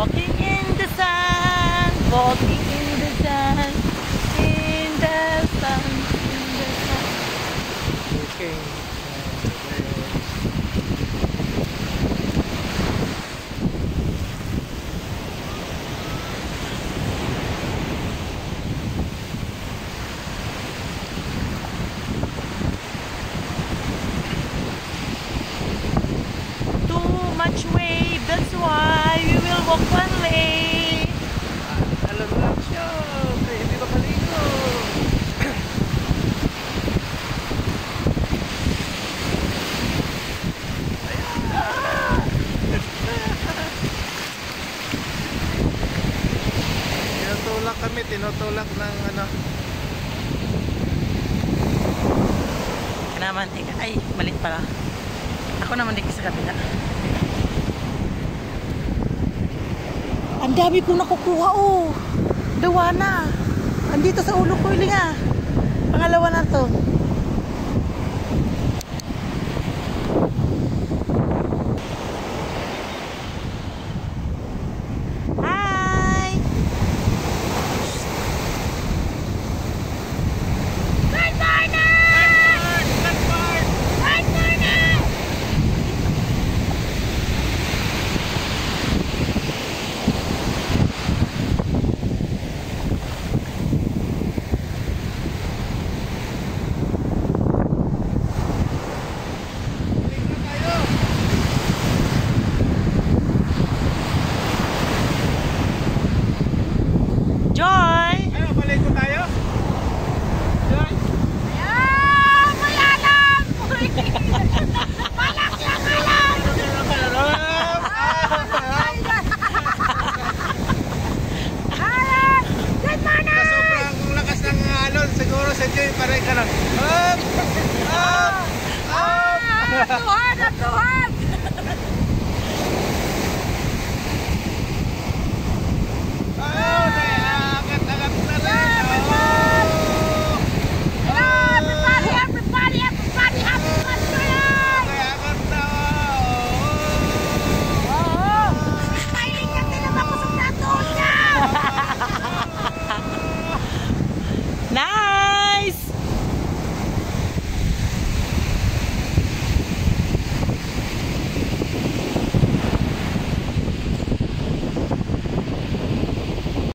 Walking in the sun, walking in the sun, in the sun, in the sun. Okay. Walk one way. Alam mo lang siya. Kaya hindi makaligo. Tinutulak kami, tinutulak ng ano. Ako naman, teka, ay, malit pala. Ako naman dito sa kabila. Ang dami kong nakukuha, oh. Dawa na. Andito sa ulo ko, ilinga. Pangalawa na to. paray ka lang. Up! Up! Up!